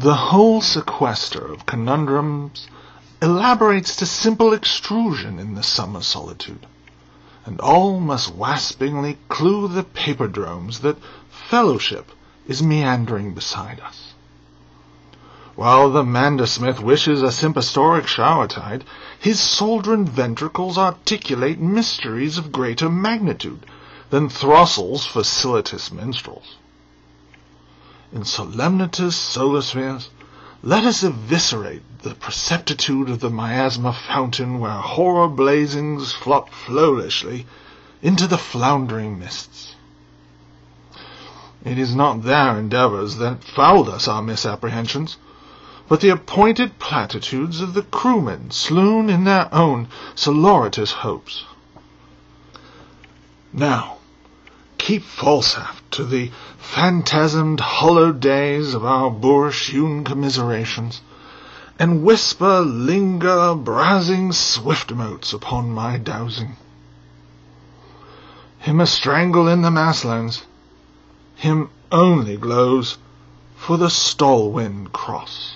The whole sequester of conundrums elaborates to simple extrusion in the summer solitude, and all must waspingly clue the paperdromes that fellowship is meandering beside us. While the Mandersmith wishes a simpastoric showertide, his soldrin ventricles articulate mysteries of greater magnitude than Throstle's facilitus minstrels. In solemnitas solespheres, let us eviscerate the preceptitude of the miasma fountain where horror blazings flop flowishly into the floundering mists. It is not their endeavours that fouled us our misapprehensions, but the appointed platitudes of the crewmen sloon in their own soloritous hopes. Now, keep Falstaff to the phantasmed hollow days of our boorish hewn commiserations, and whisper linger browsing swift motes upon my dowsing. Him a strangle in the maslands, him only glows for the Stolwyn cross.